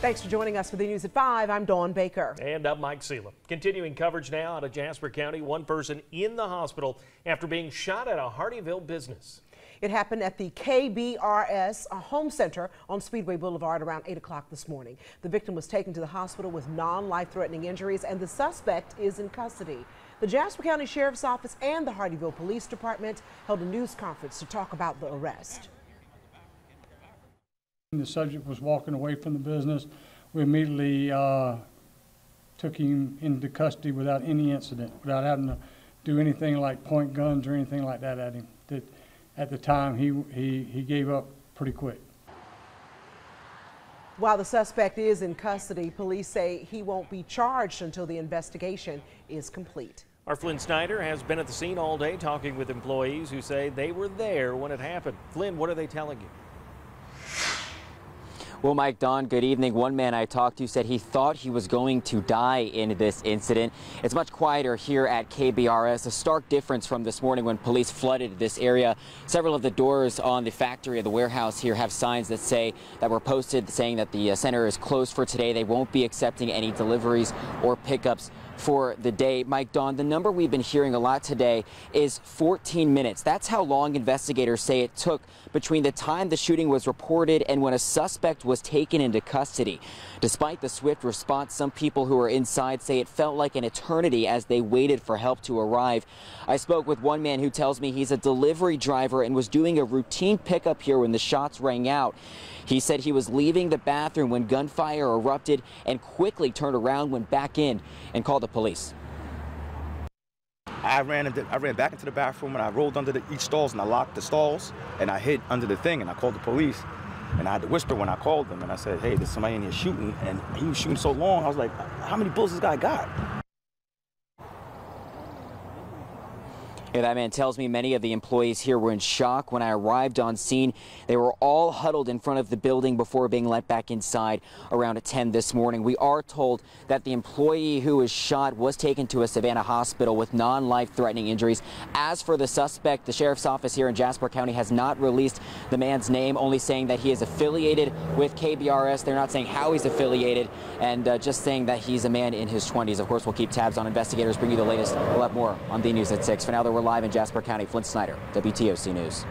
Thanks for joining us for the news at 5. I'm Dawn Baker. And I'm Mike Seelam. Continuing coverage now out of Jasper County. One person in the hospital after being shot at a Hardeeville business. It happened at the KBRS a Home Center on Speedway Boulevard around 8 o'clock this morning. The victim was taken to the hospital with non-life threatening injuries and the suspect is in custody. The Jasper County Sheriff's Office and the Hardeeville Police Department held a news conference to talk about the arrest. The subject was walking away from the business. We immediately uh, took him into custody without any incident, without having to do anything like point guns or anything like that at him. That at the time he he he gave up pretty quick. While the suspect is in custody, police say he won't be charged until the investigation is complete. Our Flynn Snyder has been at the scene all day talking with employees who say they were there when it happened. Flynn, what are they telling you? Well, Mike Dawn, good evening. One man I talked to said he thought he was going to die in this incident. It's much quieter here at KBRS, a stark difference from this morning when police flooded this area. Several of the doors on the factory of the warehouse here have signs that say that were posted saying that the uh, center is closed for today. They won't be accepting any deliveries or pickups for the day. Mike Dawn, the number we've been hearing a lot today is 14 minutes. That's how long investigators say it took between the time the shooting was reported and when a suspect was taken into custody. Despite the swift response, some people who were inside say it felt like an eternity as they waited for help to arrive. I spoke with one man who tells me he's a delivery driver and was doing a routine pickup here when the shots rang out. He said he was leaving the bathroom when gunfire erupted and quickly turned around, went back in and called the police. I ran into, I ran back into the bathroom and I rolled under the, each stalls and I locked the stalls and I hid under the thing and I called the police and I had to whisper when I called them and I said, hey, there's somebody in here shooting and he was shooting so long. I was like, how many bullets this guy got? Yeah, that man tells me many of the employees here were in shock when I arrived on scene. They were all huddled in front of the building before being let back inside around 10 this morning. We are told that the employee who was shot was taken to a Savannah hospital with non-life threatening injuries. As for the suspect, the sheriff's office here in Jasper County has not released the man's name, only saying that he is affiliated with KBRS. They're not saying how he's affiliated and uh, just saying that he's a man in his 20s. Of course, we'll keep tabs on investigators, bring you the latest. We'll have more on the news at 6. For now, though, we're live in Jasper County. Flynn Snyder, WTOC News.